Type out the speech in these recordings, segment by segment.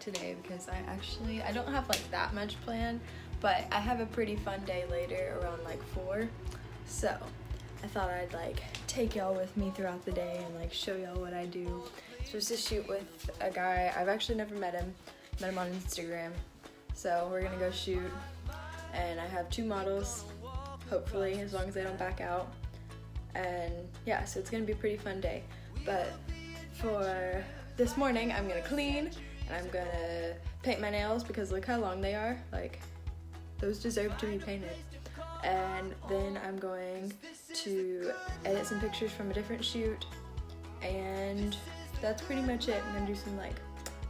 today because I actually I don't have like that much planned, but I have a pretty fun day later around like four. So I thought I'd like take y'all with me throughout the day and like show y'all what I do. Supposed to shoot with a guy I've actually never met him. Met him on Instagram. So we're gonna go shoot and I have two models, hopefully, as long as they don't back out. And yeah, so it's gonna be a pretty fun day. But for this morning, I'm gonna clean I'm gonna paint my nails because look how long they are. Like, those deserve to be painted. And then I'm going to edit some pictures from a different shoot. And that's pretty much it. I'm gonna do some like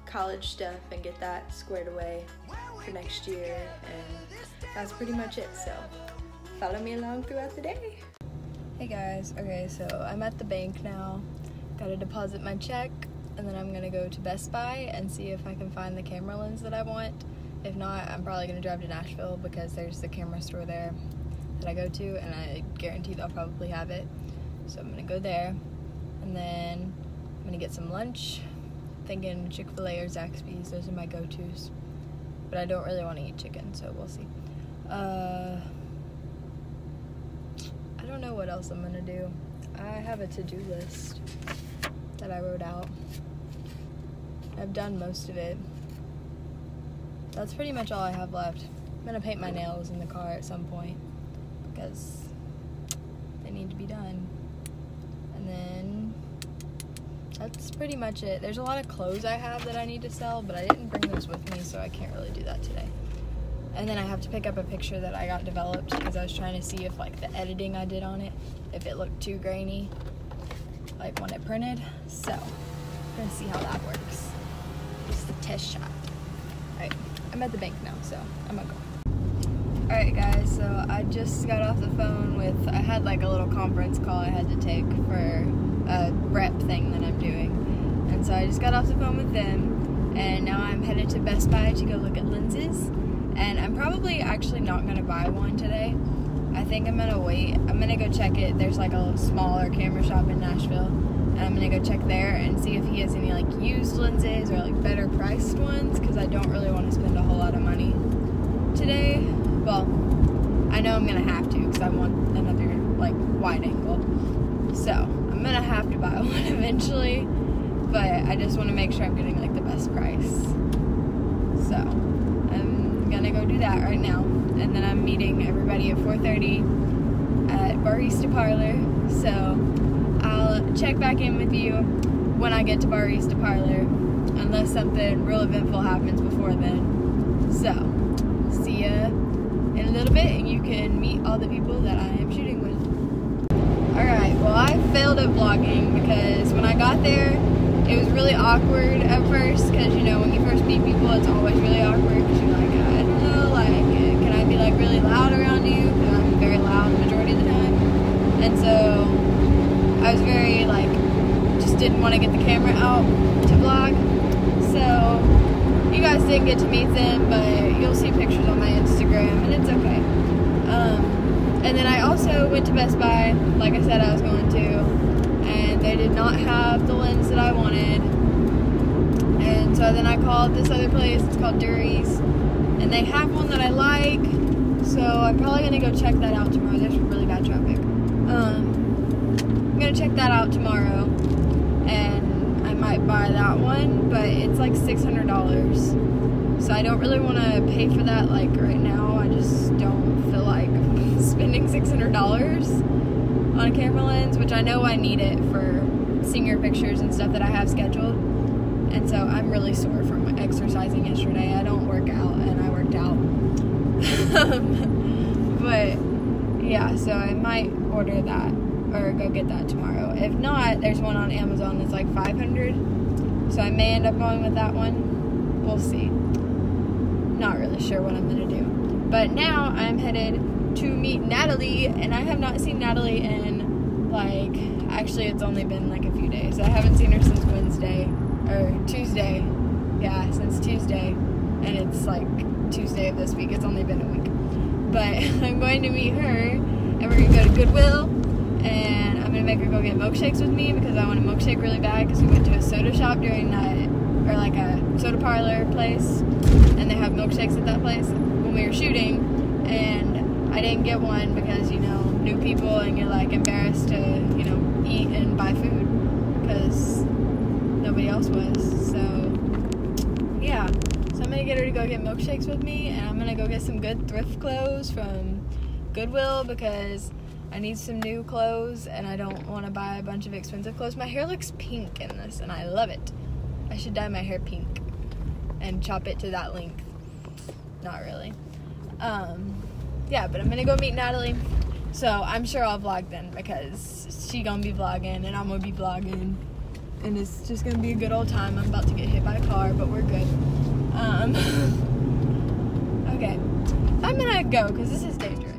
college stuff and get that squared away for next year. And that's pretty much it. So follow me along throughout the day. Hey guys, okay, so I'm at the bank now. Gotta deposit my check, and then I'm gonna go to Best Buy and see if I can find the camera lens that I want. If not, I'm probably gonna drive to Nashville because there's the camera store there that I go to, and I guarantee they'll probably have it. So I'm gonna go there, and then I'm gonna get some lunch. Thinking Chick fil A or Zaxby's, those are my go tos. But I don't really wanna eat chicken, so we'll see. Uh, I don't know what else I'm gonna do. I have a to do list that I wrote out. I've done most of it. That's pretty much all I have left. I'm gonna paint my nails in the car at some point because they need to be done. And then that's pretty much it. There's a lot of clothes I have that I need to sell, but I didn't bring those with me, so I can't really do that today. And then I have to pick up a picture that I got developed because I was trying to see if like the editing I did on it, if it looked too grainy, like when it printed. So, we're gonna see how that works. Just a test shot. Alright, I'm at the bank now, so I'm gonna go. Alright guys, so I just got off the phone with, I had like a little conference call I had to take for a rep thing that I'm doing. And so I just got off the phone with them, and now I'm headed to Best Buy to go look at lenses and I'm probably actually not gonna buy one today. I think I'm gonna wait. I'm gonna go check it. There's like a smaller camera shop in Nashville, and I'm gonna go check there and see if he has any like used lenses or like better priced ones because I don't really want to spend a whole lot of money today. Well, I know I'm gonna have to because I want another like wide angle. So I'm gonna have to buy one eventually, but I just want to make sure I'm getting like the best price. So I'm gonna go do that right now. And then I'm meeting everybody at 4.30 at Barista Parlor. So I'll check back in with you when I get to Barista Parlor, unless something real eventful happens before then. So, see ya in a little bit, and you can meet all the people that I am shooting with. Alright, well I failed at vlogging because when I got there, it was really awkward at first because, you know, when you first meet people, it's always really awkward because you're like, be like really loud around you because I'm very loud the majority of the time. And so I was very like just didn't want to get the camera out to vlog. So you guys didn't get to meet them, but you'll see pictures on my Instagram and it's okay. Um, and then I also went to Best Buy, like I said I was going to, and they did not have the lens that I wanted. And so then I called this other place, it's called Dury's, and they have one that I like so I'm probably gonna go check that out tomorrow. There's really bad traffic. Um, gonna check that out tomorrow, and I might buy that one, but it's like six hundred dollars. So I don't really want to pay for that like right now. I just don't feel like spending six hundred dollars on a camera lens, which I know I need it for senior pictures and stuff that I have scheduled. And so I'm really sore from exercising yesterday. I don't work out, and I worked out but yeah, so I might order that or go get that tomorrow. If not, there's one on Amazon that's like 500. So I may end up going with that one. We'll see. Not really sure what I'm gonna do. But now I'm headed to meet Natalie, and I have not seen Natalie in like actually it's only been like a few days. I haven't seen her since Wednesday or Tuesday. Yeah, since Tuesday, and it's like Tuesday of this week. It's only been a week. But I'm going to meet her, and we're going to go to Goodwill, and I'm to make her go get milkshakes with me because I want a milkshake really bad because we went to a soda shop during that or like a soda parlor place, and they have milkshakes at that place when we were shooting, and I didn't get one because you know new people and you're like embarrassed to you know eat and buy food because nobody else was. So yeah, so I'm gonna get her to go get milkshakes with me, and I'm gonna go get some good thrift clothes from Goodwill because I need some new clothes and I don't want to buy a bunch of expensive clothes. My hair looks pink in this and I love it. I should dye my hair pink and chop it to that length. Not really. Um, yeah, but I'm gonna go meet Natalie. So I'm sure I'll vlog then because she gonna be vlogging and I'm gonna be vlogging. And it's just gonna be a good old time. I'm about to get hit by a car, but we're good. Um, okay. I'm gonna go because this is dangerous.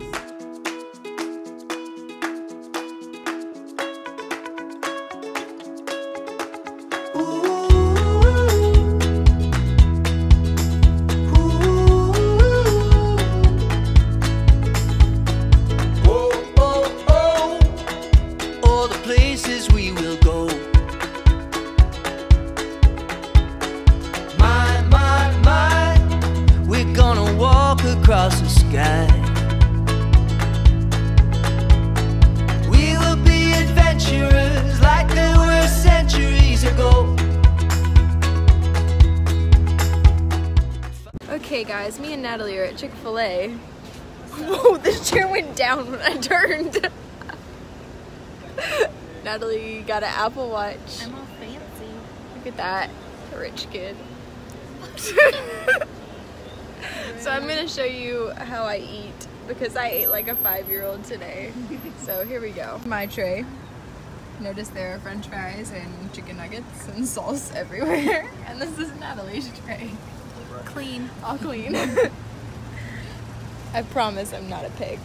Guys, me and Natalie are at Chick fil A. Whoa, this chair went down when I turned. Natalie got an Apple Watch. I'm all fancy. Look at that. a Rich kid. so I'm gonna show you how I eat because I ate like a five year old today. so here we go. My tray. Notice there are french fries and chicken nuggets and sauce everywhere. And this is Natalie's tray. Clean. All clean. I promise I'm not a pig.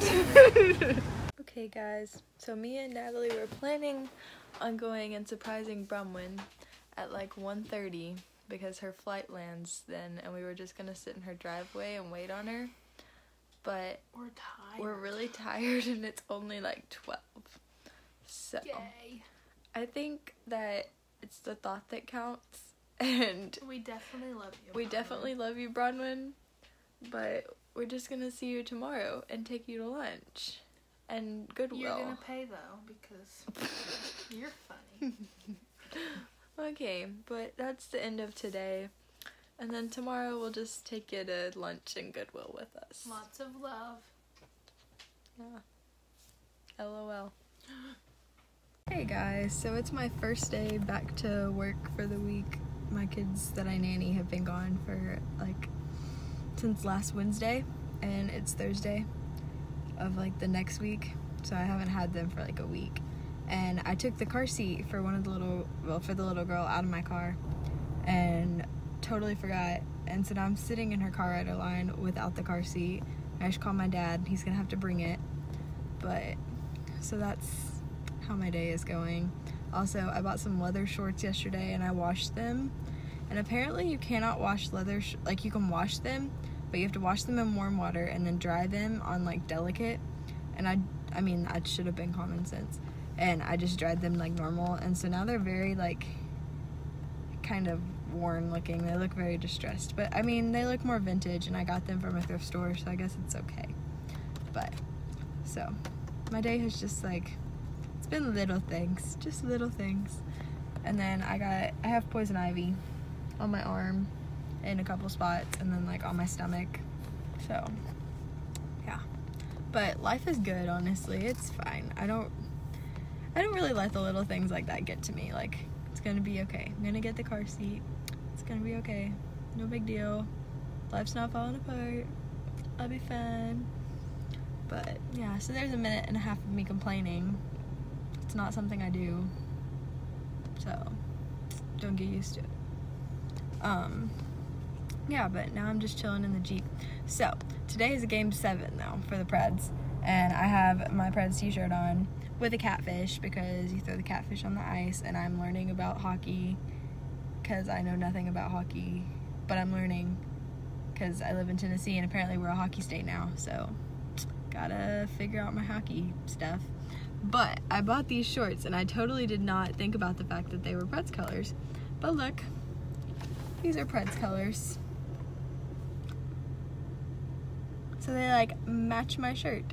okay, guys. So me and Natalie were planning on going and surprising Bronwyn at like 1:30 because her flight lands then, and we were just gonna sit in her driveway and wait on her. But We're tired. we're really tired, and it's only like 12. So Yay. I think that it's the thought that counts, and We definitely love you. we Bronwyn. definitely love you, Bronwyn, but we're just gonna see you tomorrow and take you to lunch and Goodwill. You're gonna pay though because you're funny. Okay, but that's the end of today. And then tomorrow we'll just take you to lunch and Goodwill with us. Lots of love. Yeah. LOL. Hey guys, so it's my first day back to work for the week. My kids that I nanny have been gone for like since last Wednesday, and it's Thursday of like the next week, so I haven't had them for like a week. And I took the car seat for one of the little, well, for the little girl out of my car, and totally forgot. And so now I'm sitting in her car rider line without the car seat. I should call my dad. He's gonna have to bring it. But so that's how my day is going. Also, I bought some leather shorts yesterday and I washed them. And apparently, you cannot wash leather, sh- like, you can wash them, but you have to wash them in warm water and then dry them on, like, delicate. And I, I mean, that should have been common sense. And I just dried them like normal. And so now they're very, like, kind of worn looking. They look very distressed. But I mean, they look more vintage and I got them from a thrift store, so I guess it's okay. But, so, my day has just, like, been little things, just little things. And then I got, I have poison ivy on my arm in a couple spots and then like on my stomach. So, yeah. But life is good, honestly. It's fine. I don't, I don't really let the little things like that get to me. Like, it's gonna be okay. I'm gonna get the car seat. It's gonna be okay. No big deal. Life's not falling apart. I'll be fine. But yeah, so there's a minute and a half of me complaining. It's not something I do. So don't get used to it. Um yeah, but now I'm just chilling in the Jeep. So today is a game seven though for the Preds. And I have my Preds t shirt on with a catfish because you throw the catfish on the ice and I'm learning about hockey because I know nothing about hockey, but I'm learning because I live in Tennessee and apparently we're a hockey state now. So gotta figure out my hockey stuff. But I bought these shorts and I totally did not think about the fact that they were Preds colors. But look, these are Preds colors. So they like match my shirt.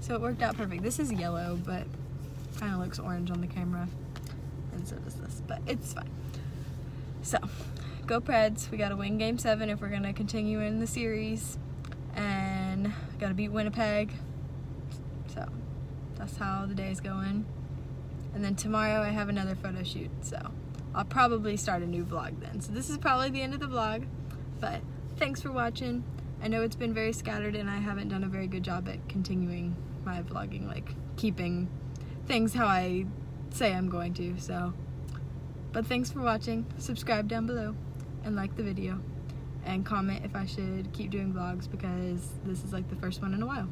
So it worked out perfect. This is yellow, but kind of looks orange on the camera. And so does this, but it's fine. So, go Preds. We got to win game seven if we're going to continue in the series. And got to beat Winnipeg. So, that's how the day's going. And then tomorrow I have another photo shoot. So, I'll probably start a new vlog then. So, this is probably the end of the vlog. But thanks for watching. I know it's been very scattered and I haven't done a very good job at continuing my vlogging, like keeping things how I say I'm going to. So, but thanks for watching. Subscribe down below and like the video and comment if I should keep doing vlogs because this is like the first one in a while.